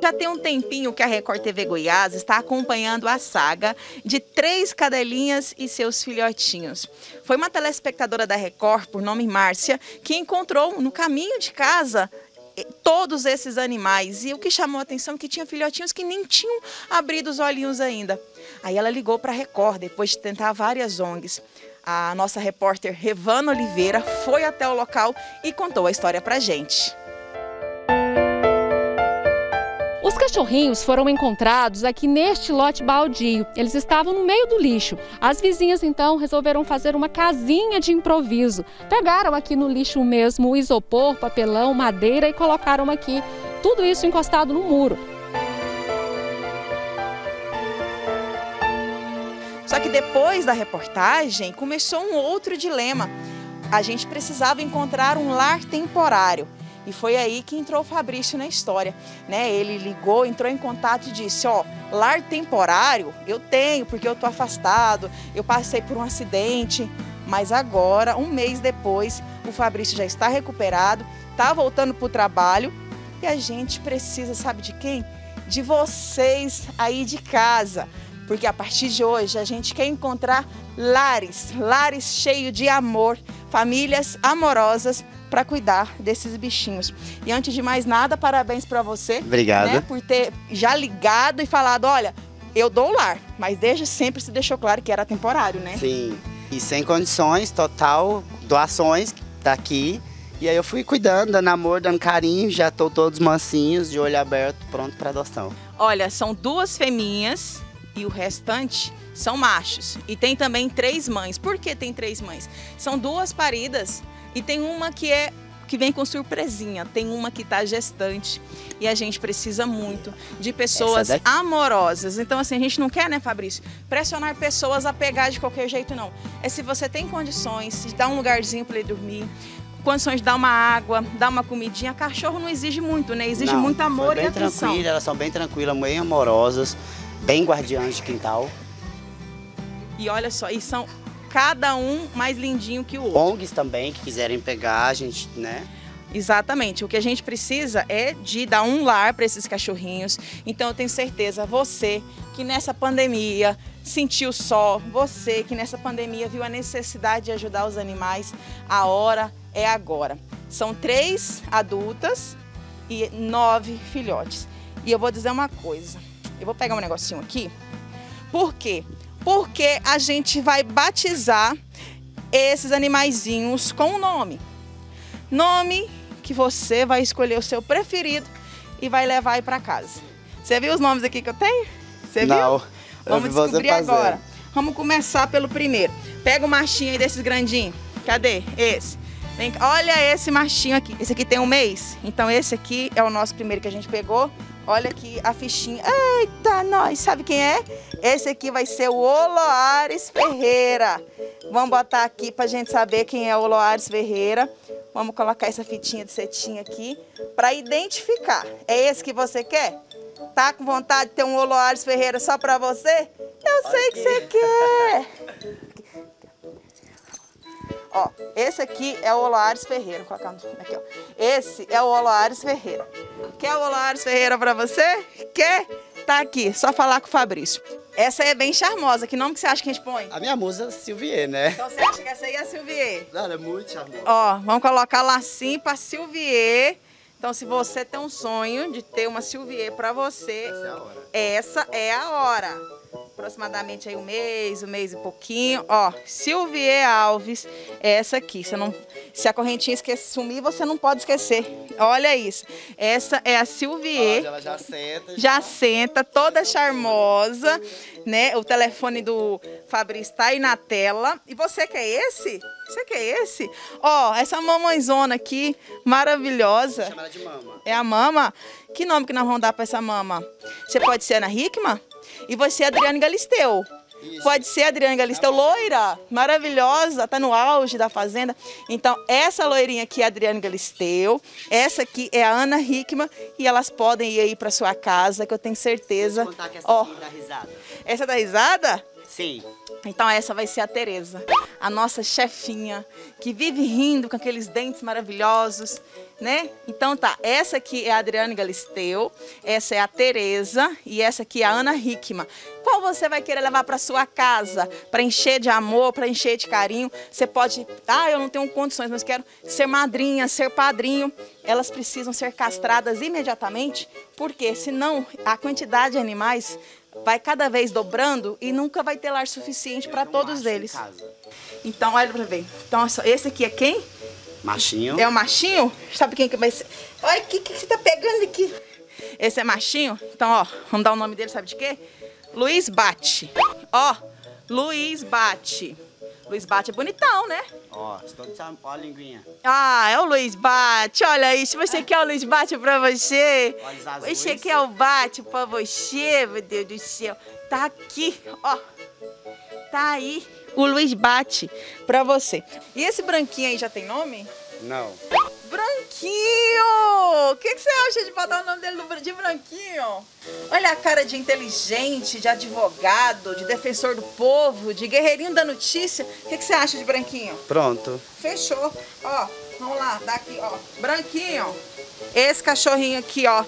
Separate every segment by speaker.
Speaker 1: Já tem um tempinho que a Record TV Goiás está acompanhando a saga de três cadelinhas e seus filhotinhos. Foi uma telespectadora da Record, por nome Márcia, que encontrou no caminho de casa eh, todos esses animais. E o que chamou a atenção é que tinha filhotinhos que nem tinham abrido os olhinhos ainda. Aí ela ligou para a Record, depois de tentar várias ONGs. A nossa repórter Revana Oliveira foi até o local e contou a história para gente.
Speaker 2: Os cachorrinhos foram encontrados aqui neste lote baldio. Eles estavam no meio do lixo. As vizinhas então resolveram fazer uma casinha de improviso. Pegaram aqui no lixo mesmo isopor, papelão, madeira e colocaram aqui. Tudo isso encostado no muro.
Speaker 1: Que depois da reportagem começou um outro dilema. A gente precisava encontrar um lar temporário. E foi aí que entrou o Fabrício na história, né? Ele ligou, entrou em contato e disse: "Ó, oh, lar temporário eu tenho porque eu tô afastado, eu passei por um acidente, mas agora, um mês depois, o Fabrício já está recuperado, está voltando para o trabalho e a gente precisa, sabe de quem? De vocês aí de casa, porque a partir de hoje a gente quer encontrar lares, lares cheios de amor, famílias amorosas para cuidar desses bichinhos. E antes de mais nada, parabéns para você.
Speaker 3: Obrigada.
Speaker 1: Né, por ter já ligado e falado, olha, eu dou o lar, mas desde sempre se deixou claro que era temporário, né?
Speaker 3: Sim. E sem condições, total, doações daqui. E aí eu fui cuidando, dando amor, dando carinho, já estou todos mansinhos, de olho aberto, pronto para adoção.
Speaker 1: Olha, são duas feminhas e o restante são machos. E tem também três mães. Por que tem três mães? São duas paridas e tem uma que é que vem com surpresinha, tem uma que está gestante e a gente precisa muito de pessoas amorosas. Então, assim, a gente não quer, né, Fabrício, pressionar pessoas a pegar de qualquer jeito, não. É se você tem condições de dar um lugarzinho para ele dormir, condições de dar uma água, dar uma comidinha. Cachorro não exige muito, né? Exige
Speaker 3: não,
Speaker 1: muito amor e atenção.
Speaker 3: Tranquila, elas são bem tranquilas, bem amorosas, bem guardiãs de quintal.
Speaker 1: E olha só, e são cada um mais lindinho que o outro.
Speaker 3: ONGs também que quiserem pegar, a gente, né?
Speaker 1: Exatamente. O que a gente precisa é de dar um lar para esses cachorrinhos. Então eu tenho certeza, você que nessa pandemia sentiu só, você que nessa pandemia viu a necessidade de ajudar os animais, a hora é agora. São três adultas e nove filhotes. E eu vou dizer uma coisa. Eu vou pegar um negocinho aqui. Por quê? porque a gente vai batizar esses animaizinhos com um nome. Nome que você vai escolher o seu preferido e vai levar aí para casa. Você viu os nomes aqui que eu tenho? Você viu?
Speaker 3: Não.
Speaker 1: Vamos descobrir agora. Vamos começar pelo primeiro. Pega o machinho aí desses grandinhos. Cadê? Esse. Olha esse machinho aqui. Esse aqui tem um mês. Então esse aqui é o nosso primeiro que a gente pegou. Olha aqui a fichinha. Eita, nós! Sabe quem é? Esse aqui vai ser o Oloares Ferreira. Vamos botar aqui pra gente saber quem é o Oloares Ferreira. Vamos colocar essa fitinha de cetinha aqui para identificar. É esse que você quer? Tá com vontade de ter um Oloares Ferreira só para você? Eu sei que você quer. Ó, esse aqui é o Oloares Ferreira. Vou colocar aqui, ó. Esse é o Oloares Ferreira. Quer o Oloares Ferreira para você? Quer? Tá aqui, só falar com o Fabrício. Essa é bem charmosa. Que nome que você acha que a gente põe?
Speaker 3: A minha musa Silvier, né?
Speaker 1: Então você acha que essa aí é a Silvier?
Speaker 3: Ela é muito charmosa.
Speaker 1: Ó, vamos colocar lacinho para Silvier. Então, se você tem um sonho de ter uma Silvier para você,
Speaker 3: essa é a hora.
Speaker 1: Essa é a hora aproximadamente aí um mês, um mês e pouquinho. Ó, Silvier Alves, é essa aqui. Você não, se a correntinha esquecer, sumir, você não pode esquecer. Olha isso. Essa é a Silvier.
Speaker 3: ela já senta.
Speaker 1: Já, já senta, toda charmosa, né? O telefone do Fabrício está aí na tela. E você quer esse? Você quer esse? Ó, essa mamãezona aqui, maravilhosa.
Speaker 3: Chama ela de mama.
Speaker 1: É a mama? Que nome que nós vamos dar para essa mama? Você pode ser Ana Hickman? E você, Adriane Galisteu. Isso. Pode ser Adriane Galisteu, loira, maravilhosa, tá no auge da fazenda. Então, essa loirinha aqui é a Adriane Galisteu, essa aqui é a Ana Hickman e elas podem ir aí para sua casa, que eu tenho certeza.
Speaker 3: Vou contar que essa oh, dá risada.
Speaker 1: Essa dá risada?
Speaker 3: Sim.
Speaker 1: Então essa vai ser a Tereza, a nossa chefinha, que vive rindo com aqueles dentes maravilhosos, né? Então tá, essa aqui é a Adriane Galisteu, essa é a Tereza e essa aqui é a Ana Hickman. Qual você vai querer levar para sua casa para encher de amor, para encher de carinho? Você pode, ah, eu não tenho condições, mas quero ser madrinha, ser padrinho. Elas precisam ser castradas imediatamente, porque senão a quantidade de animais vai cada vez dobrando e nunca vai ter lar suficiente para todos eles. Então, olha para ver. Então, esse aqui é quem?
Speaker 3: Machinho.
Speaker 1: É o machinho? Sabe quem que vai ser? Olha, o que, que você tá pegando aqui? Esse é machinho? Então, ó, vamos dar o nome dele, sabe de quê? Luiz Bate. Ó, Luiz Bate. Luiz Bate é bonitão, né?
Speaker 3: Ó, estou de olha a linguinha.
Speaker 1: Ah, é o Luiz Bate. Olha isso, você quer o Luiz Bate pra você?
Speaker 3: Olhos azuis.
Speaker 1: Você quer o Bate pra você, meu Deus do céu. Tá aqui, ó. Tá aí o Luiz Bate pra você. E esse branquinho aí já tem nome?
Speaker 3: Não.
Speaker 1: Que, que, acha de botar o nome dele de Branquinho? Olha a cara de inteligente, de advogado, de defensor do povo, de guerreirinho da notícia. O que, que, você acha de Branquinho?
Speaker 3: Pronto.
Speaker 1: Fechou. Ó, vamos lá, daqui, ó. Branquinho, esse cachorrinho aqui, ó.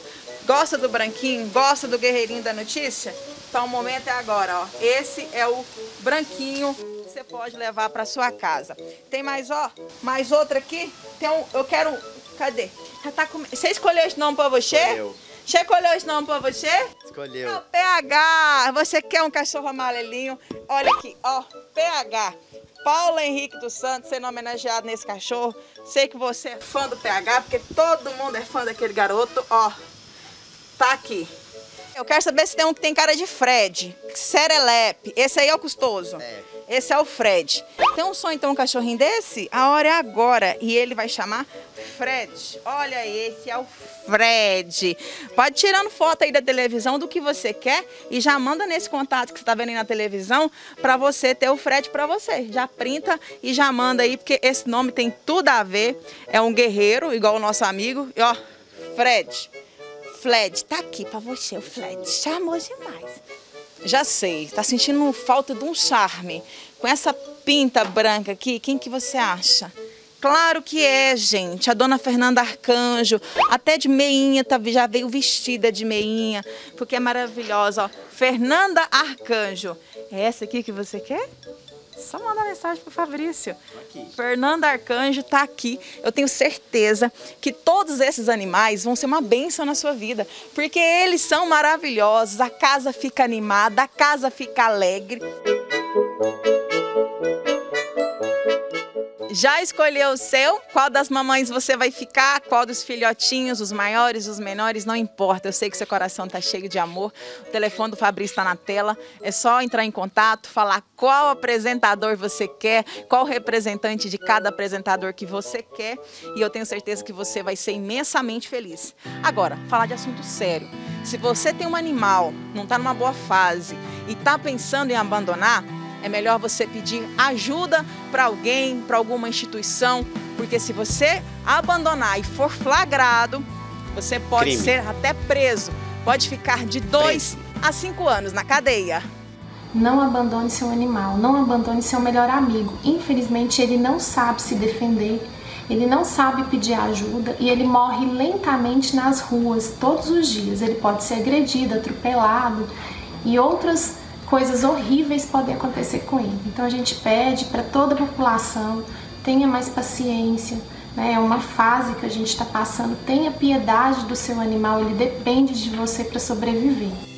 Speaker 1: Gosta do Branquinho? Gosta do guerreirinho da notícia? Então o momento é agora, ó. Esse é o Branquinho você pode levar para sua casa. Tem mais, ó, mais outra aqui. Tem um, eu quero, cadê? Já tá com... Você escolheu esse nome para você?
Speaker 3: Escolheu.
Speaker 1: Você escolheu esse nome para você?
Speaker 3: Escolheu.
Speaker 1: PH, você quer um cachorro amarelinho? Olha aqui, ó, PH. Paulo Henrique dos Santos sendo homenageado nesse cachorro. Sei que você é fã do PH, porque todo mundo é fã daquele garoto. Ó, tá aqui. Eu quero saber se tem um que tem cara de Fred, Serelepe. Esse aí é o custoso.
Speaker 3: É.
Speaker 1: Esse é o Fred. Tem um sonho então um cachorrinho desse? A hora é agora. E ele vai chamar Fred. Olha, esse é o Fred. Pode tirando foto aí da televisão do que você quer e já manda nesse contato que você está vendo aí na televisão para você ter o Fred para você. Já printa e já manda aí, porque esse nome tem tudo a ver. É um guerreiro, igual o nosso amigo. E ó, Fred. Fred, tá aqui para você, o Fred. Charmoso demais. Já sei, tá sentindo falta de um charme. Com essa pinta branca aqui, quem que você acha? Claro que é, gente. A dona Fernanda Arcanjo, até de meinha, tá, já veio vestida de meinha, porque é maravilhosa. Ó. Fernanda Arcanjo. É essa aqui que você quer? Só manda mensagem pro Fabrício. Aqui. Fernanda Arcanjo está aqui. Eu tenho certeza que todos esses animais vão ser uma bênção na sua vida, porque eles são maravilhosos. A casa fica animada, a casa fica alegre. Já escolheu o seu? Qual das mamães você vai ficar? Qual dos filhotinhos, os maiores, os menores? Não importa. Eu sei que seu coração está cheio de amor. O telefone do Fabrício está na tela. É só entrar em contato, falar qual apresentador você quer, qual representante de cada apresentador que você quer. E eu tenho certeza que você vai ser imensamente feliz. Agora, falar de assunto sério. Se você tem um animal, não está numa boa fase e está pensando em abandonar, é melhor você pedir ajuda para alguém, para alguma instituição, porque se você abandonar e for flagrado, você pode
Speaker 3: Crime.
Speaker 1: ser até preso. Pode ficar de dois a cinco anos na cadeia.
Speaker 4: Não abandone seu animal, não abandone seu melhor amigo. Infelizmente, ele não sabe se defender, ele não sabe pedir ajuda e ele morre lentamente nas ruas todos os dias. Ele pode ser agredido, atropelado e outras coisas horríveis podem acontecer com ele. Então a gente pede para toda a população tenha mais paciência. Né? É uma fase que a gente está passando. Tenha piedade do seu animal, ele depende de você para sobreviver.